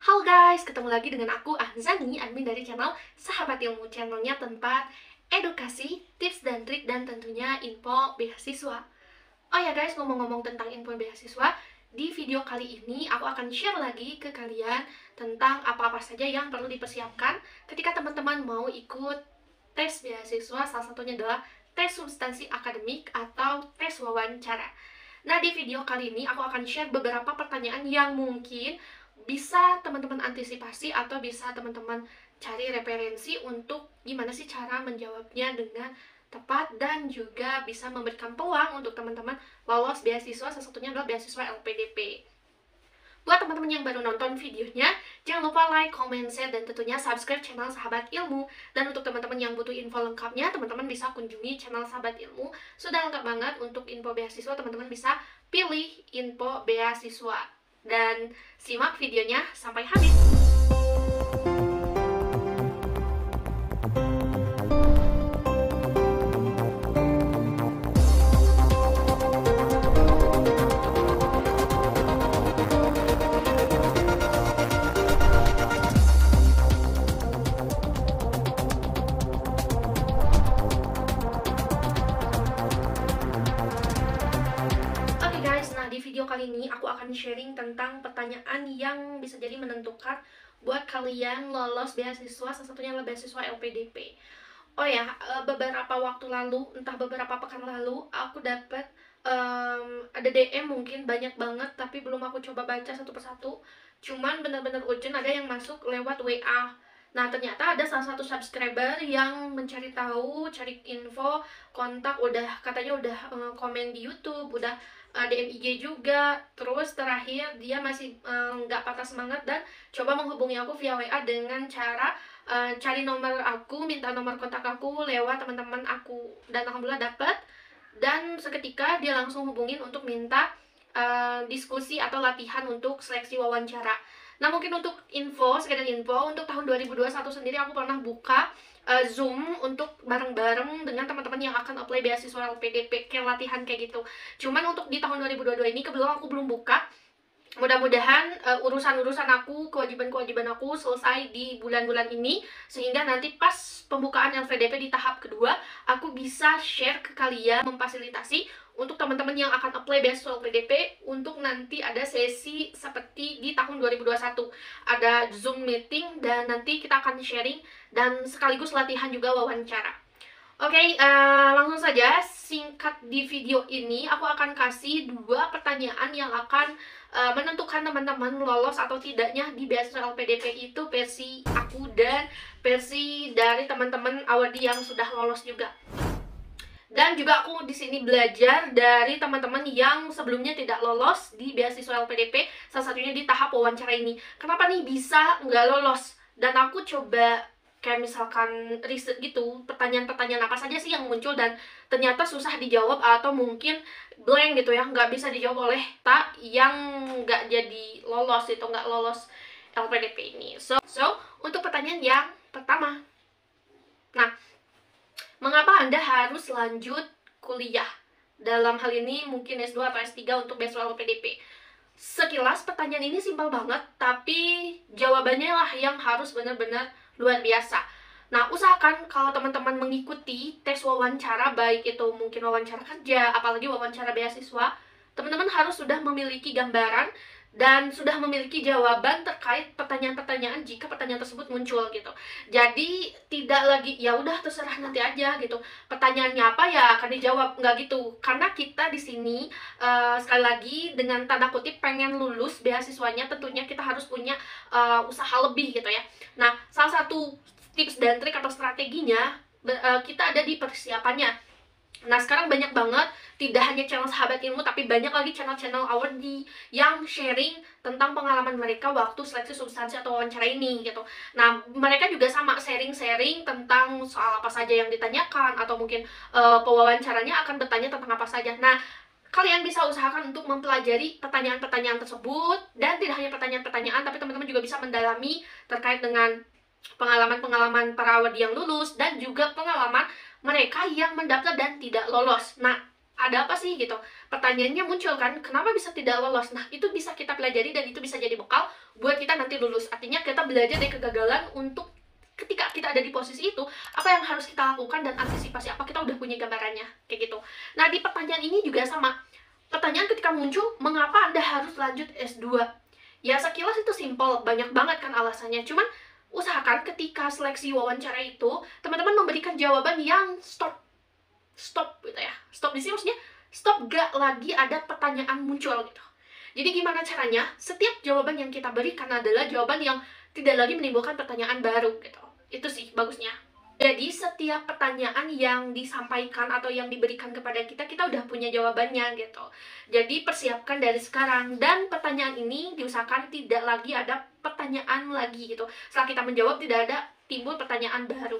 Halo guys, ketemu lagi dengan aku Anzani, admin dari channel Sahabat Ilmu Channelnya tempat edukasi, tips dan trik, dan tentunya info beasiswa. Oh ya guys, ngomong-ngomong tentang info beasiswa Di video kali ini aku akan share lagi ke kalian Tentang apa-apa saja yang perlu dipersiapkan Ketika teman-teman mau ikut tes beasiswa. Salah satunya adalah tes substansi akademik atau tes wawancara. Nah, di video kali ini aku akan share beberapa pertanyaan yang mungkin bisa teman-teman antisipasi atau bisa teman-teman cari referensi untuk gimana sih cara menjawabnya dengan tepat dan juga bisa memberikan peluang untuk teman-teman lolos beasiswa, salah satunya adalah beasiswa LPDP. Buat teman-teman yang baru nonton videonya, jangan lupa like, comment, share, dan tentunya subscribe channel Sahabat Ilmu. Dan untuk teman-teman yang butuh info lengkapnya, teman-teman bisa kunjungi channel Sahabat Ilmu. Sudah lengkap banget untuk info beasiswa, teman-teman bisa pilih info beasiswa. Dan simak videonya sampai habis. Akan sharing tentang pertanyaan yang bisa jadi menentukan buat kalian lolos beasiswa, salah satunya adalah beasiswa LPDP. Oh ya, eh, beberapa waktu lalu, entah beberapa pekan lalu, aku dapat em, ada DM mungkin banyak banget, tapi belum aku coba baca satu persatu. Cuman benar-benar urgent ada yang masuk lewat WA. Nah, ternyata ada salah satu subscriber yang mencari tahu, cari info, kontak, udah katanya udah eh, komen di YouTube, udah uh, DM IG juga. Terus terakhir dia masih uh, nggak patah semangat dan coba menghubungi aku via WA dengan cara uh, cari nomor aku minta nomor kontak aku lewat teman-teman aku. Dan alhamdulillah dapat dan seketika dia langsung hubungin untuk minta uh, diskusi atau latihan untuk seleksi wawancara nah mungkin untuk info sekedar info untuk tahun 2021 sendiri aku pernah buka uh, Zoom untuk bareng-bareng dengan teman-teman yang akan apply beasiswa LPDP kayak latihan kayak gitu. Cuman untuk di tahun 2022 ini kebetulan aku belum buka. Mudah-mudahan uh, urusan-urusan aku, kewajiban-kewajiban aku selesai di bulan-bulan ini sehingga nanti pas pembukaan LPDP di tahap kedua, aku bisa share ke kalian memfasilitasi untuk teman-teman yang akan apply beasiswa LPDP untuk nanti ada sesi seperti di tahun 2021. Ada Zoom meeting dan nanti kita akan sharing dan sekaligus latihan juga wawancara. Oke, okay, uh, langsung saja singkat di video ini aku akan kasih dua pertanyaan yang akan uh, menentukan teman-teman lolos atau tidaknya di beasiswa LPDP itu versi aku dan versi dari teman-teman awadi yang sudah lolos juga. Dan juga aku di sini belajar dari teman-teman yang sebelumnya tidak lolos di beasiswa LPDP, salah satunya di tahap wawancara ini. Kenapa nih bisa nggak lolos? Dan aku coba kayak misalkan riset gitu pertanyaan-pertanyaan apa saja sih yang muncul dan ternyata susah dijawab atau mungkin blank gitu ya nggak bisa dijawab oleh tak yang nggak jadi lolos itu nggak lolos LPDP ini. So so untuk pertanyaan yang pertama. Nah mengapa anda harus lanjut kuliah? Dalam hal ini mungkin S2 atau S3 untuk beasiswa LPDP sekilas pertanyaan ini simpel banget tapi jawabannya lah yang harus benar-benar luar biasa. Nah, usahakan kalau teman-teman mengikuti tes wawancara, baik itu mungkin wawancara kerja, apalagi wawancara beasiswa, teman-teman harus sudah memiliki gambaran dan sudah memiliki jawaban terkait pertanyaan-pertanyaan jika pertanyaan tersebut muncul gitu. Jadi tidak lagi ya udah terserah nanti aja gitu. Pertanyaannya apa ya akan dijawab nggak gitu. Karena kita di sini uh, sekali lagi dengan tanda kutip pengen lulus beasiswanya tentunya kita harus punya uh, usaha lebih gitu ya. Nah, salah satu tips dan trik atau strateginya uh, kita ada di persiapannya Nah sekarang banyak banget tidak hanya channel sahabat ilmu tapi banyak lagi channel-channel awardee yang sharing tentang pengalaman mereka waktu seleksi substansi atau wawancara ini gitu. Nah mereka juga sama sharing-sharing tentang soal apa saja yang ditanyakan atau mungkin uh, pewawancaranya akan bertanya tentang apa saja. Nah kalian bisa usahakan untuk mempelajari pertanyaan-pertanyaan tersebut dan tidak hanya pertanyaan-pertanyaan tapi teman-teman juga bisa mendalami terkait dengan pengalaman-pengalaman para yang lulus dan juga pengalaman mereka yang mendaftar dan tidak lolos. Nah, ada apa sih gitu? Pertanyaannya muncul kan kenapa bisa tidak lolos? Nah itu bisa kita pelajari dan itu bisa jadi bekal buat kita nanti lulus. Artinya kita belajar dari kegagalan untuk ketika kita ada di posisi itu apa yang harus kita lakukan dan antisipasi apa kita udah punya gambarannya kayak gitu. Nah di pertanyaan ini juga sama. Pertanyaan ketika muncul mengapa anda harus lanjut S2 ya sekilas itu simpel banyak banget kan alasannya. Cuman usahakan ketika seleksi wawancara itu teman-teman memberikan jawaban yang stop. Stop gitu ya. Stop di sini maksudnya stop gak lagi ada pertanyaan muncul gitu. Jadi gimana caranya? Setiap jawaban yang kita berikan adalah jawaban yang tidak lagi menimbulkan pertanyaan baru gitu. Itu sih bagusnya jadi setiap pertanyaan yang disampaikan atau yang diberikan kepada kita kita udah punya jawabannya gitu. Jadi persiapkan dari sekarang. Dan pertanyaan ini diusahakan tidak lagi ada pertanyaan lagi gitu. Setelah kita menjawab tidak ada timbul pertanyaan baru.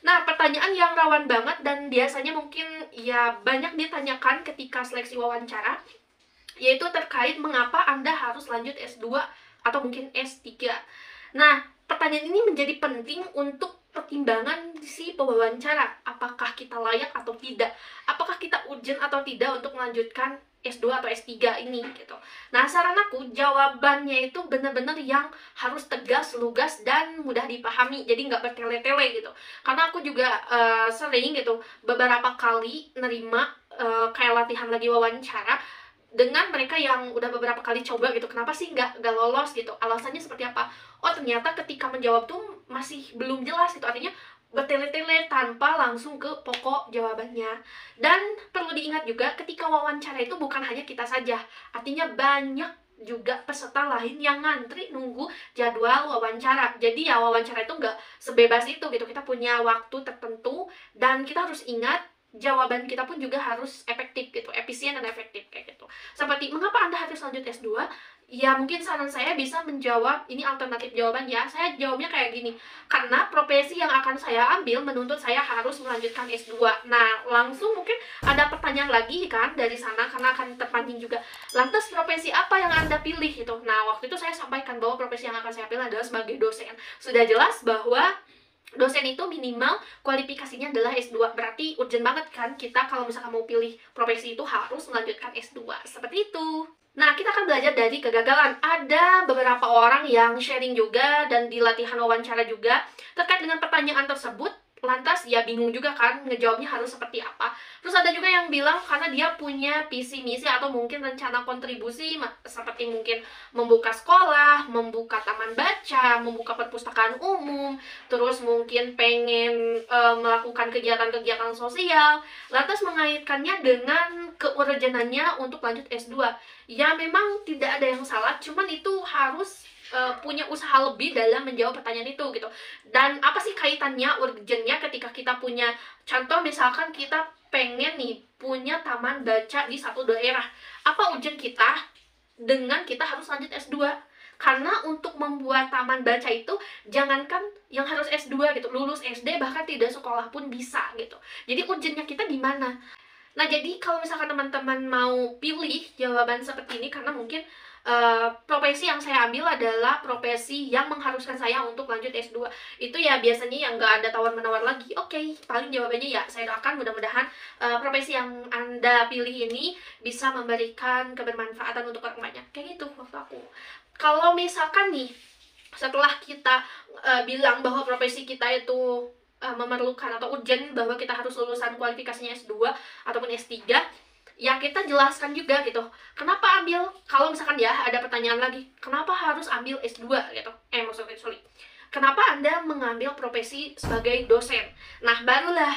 Nah, pertanyaan yang rawan banget dan biasanya mungkin ya banyak ditanyakan ketika seleksi wawancara yaitu terkait mengapa Anda harus lanjut S2 atau mungkin S3. Nah, pertanyaan ini menjadi penting untuk pertimbangan si pewawancara apakah kita layak atau tidak apakah kita urgent atau tidak untuk melanjutkan S2 atau S3 ini gitu. Nah, saran aku jawabannya itu benar-benar yang harus tegas, lugas dan mudah dipahami. Jadi nggak bertele-tele gitu. Karena aku juga uh, sering gitu beberapa kali nerima uh, kayak latihan lagi wawancara dengan mereka yang udah beberapa kali coba gitu kenapa sih nggak nggak lolos gitu? Alasannya seperti apa? Oh ternyata ketika menjawab tuh masih belum jelas gitu. Artinya bertele-tele tanpa langsung ke pokok jawabannya. Dan perlu diingat juga ketika wawancara itu bukan hanya kita saja. Artinya banyak juga peserta lain yang ngantri nunggu jadwal wawancara. Jadi ya wawancara itu nggak sebebas itu gitu. Kita punya waktu tertentu dan kita harus ingat jawaban kita pun juga harus efektif gitu, efisien dan efektif kayak gitu. Seperti mengapa Anda harus lanjut S2? Ya mungkin saran saya bisa menjawab ini alternatif jawaban ya. Saya jawabnya kayak gini. Karena profesi yang akan saya ambil menuntut saya harus melanjutkan S2. Nah, langsung mungkin ada pertanyaan lagi kan dari sana karena akan terpancing juga. Lantas profesi apa yang Anda pilih gitu. Nah, waktu itu saya sampaikan bahwa profesi yang akan saya pilih adalah sebagai dosen. Sudah jelas bahwa dosen itu minimal kualifikasinya adalah S2 berarti urgent banget kan kita kalau misalkan mau pilih profesi itu harus melanjutkan S2 seperti itu. Nah, kita akan belajar dari kegagalan. Ada beberapa orang yang sharing juga dan di latihan wawancara juga terkait dengan pertanyaan tersebut. Lantas ya bingung juga kan ngejawabnya harus seperti apa ada juga yang bilang karena dia punya visi misi atau mungkin rencana kontribusi seperti mungkin membuka sekolah membuka taman baca membuka perpustakaan umum terus mungkin pengen e, melakukan kegiatan-kegiatan sosial lantas mengaitkannya dengan keurgenannya untuk lanjut S2 ya memang tidak ada yang salah cuman itu harus uh, punya usaha lebih dalam menjawab pertanyaan itu gitu. Dan apa sih kaitannya urgennya ketika kita punya contoh misalkan kita pengen nih punya taman baca di satu daerah. Apa urgent kita dengan kita harus lanjut S2? Karena untuk membuat taman baca itu jangankan yang harus S2 gitu, lulus SD bahkan tidak sekolah pun bisa gitu. Jadi urgentnya kita di mana? Nah, jadi kalau misalkan teman-teman mau pilih jawaban seperti ini karena mungkin uh, profesi yang saya ambil adalah profesi yang mengharuskan saya untuk lanjut S2 itu ya biasanya yang nggak ada tawar-menawar lagi. Oke okay, paling jawabannya ya saya doakan mudah-mudahan uh, profesi yang anda pilih ini bisa memberikan kebermanfaatan untuk orang banyak. Kayak gitu waktu aku. Kalau misalkan nih setelah kita uh, bilang bahwa profesi kita itu uh, memerlukan atau urgent bahwa kita harus lulusan kualifikasinya S2 ataupun S3 ya kita jelaskan juga gitu kenapa ambil kalau misalkan ya ada pertanyaan lagi kenapa harus ambil S2 gitu eh maksudnya sorry kenapa anda mengambil profesi sebagai dosen nah barulah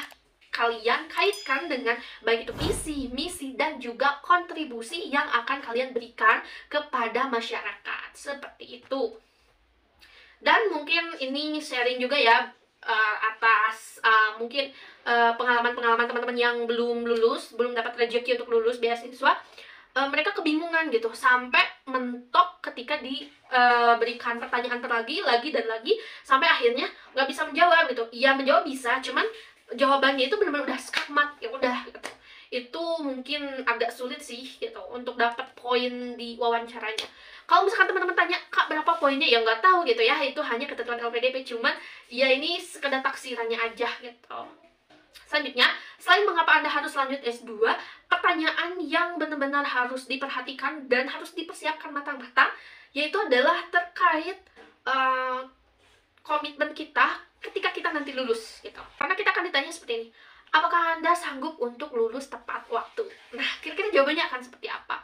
kalian kaitkan dengan baik itu visi, misi, dan juga kontribusi yang akan kalian berikan kepada masyarakat. Seperti itu. Dan mungkin ini sharing juga ya uh, atas uh, mungkin eh, pengalaman-pengalaman uh, teman-teman yang belum lulus, belum dapat rezeki untuk lulus beasiswa, uh, mereka kebingungan gitu sampai mentok ketika diberikan uh, pertanyaan lagi, lagi dan lagi sampai akhirnya nggak bisa menjawab gitu. Iya menjawab bisa, cuman jawabannya itu benar-benar udah skakmat ya udah gitu. Itu mungkin agak sulit sih gitu untuk dapat poin di wawancaranya kalau misalkan teman-teman tanya kak berapa poinnya ya nggak tahu gitu ya itu hanya ketentuan LPDP cuman ya ini sekedar taksirannya aja gitu Selanjutnya, selain mengapa Anda harus lanjut S2, pertanyaan yang benar-benar harus diperhatikan dan harus dipersiapkan matang-matang yaitu adalah terkait uh, komitmen kita ketika kita nanti lulus gitu. Karena kita akan ditanya seperti ini. Apakah Anda sanggup untuk lulus tepat waktu? Nah, kira-kira jawabannya akan seperti apa?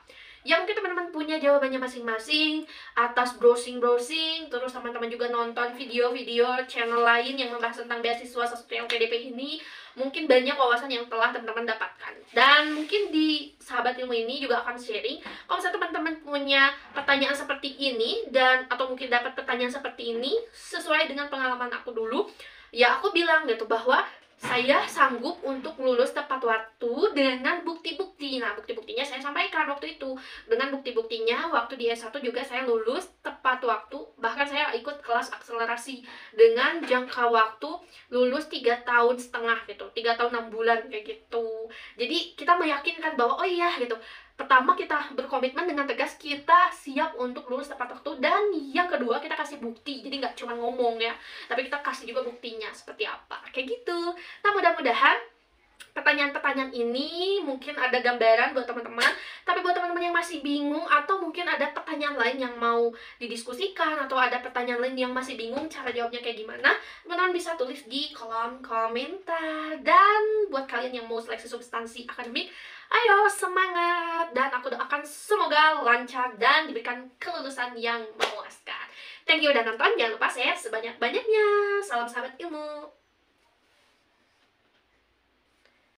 ya mungkin teman-teman punya jawabannya masing-masing atas browsing-browsing terus teman-teman juga nonton video-video channel lain yang membahas tentang beasiswa sesuatu yang PDP ini mungkin banyak wawasan yang telah teman-teman dapatkan. Dan mungkin di sahabat ilmu ini juga akan sharing kalau misalnya teman-teman punya pertanyaan seperti ini dan atau mungkin dapat pertanyaan seperti ini sesuai dengan pengalaman aku dulu ya aku bilang gitu bahwa saya sanggup untuk lulus tepat waktu dengan bukti-bukti. Nah, bukti-buktinya saya sampaikan waktu itu. Dengan bukti-buktinya, waktu di S1 juga saya lulus tepat waktu. Bahkan saya ikut kelas akselerasi dengan jangka waktu lulus 3 tahun setengah gitu. 3 tahun 6 bulan kayak gitu. Jadi, kita meyakinkan bahwa, oh iya gitu, pertama kita berkomitmen dengan tegas kita siap untuk lulus tepat waktu. Dan yang kedua kita kasih bukti. Jadi nggak cuma ngomong ya tapi kita kasih juga buktinya seperti apa. Kayak gitu. Nah mudah-mudahan pertanyaan-pertanyaan ini mungkin ada gambaran buat teman-teman tapi buat teman-teman yang masih bingung atau mungkin ada pertanyaan lain yang mau didiskusikan atau ada pertanyaan lain yang masih bingung cara jawabnya kayak gimana teman-teman bisa tulis di kolom komentar dan buat kalian yang mau seleksi substansi akademik Ayo semangat dan aku doakan semoga lancar dan diberikan kelulusan yang memuaskan. Thank you udah nonton, jangan lupa share sebanyak-banyaknya. Salam sahabat ilmu.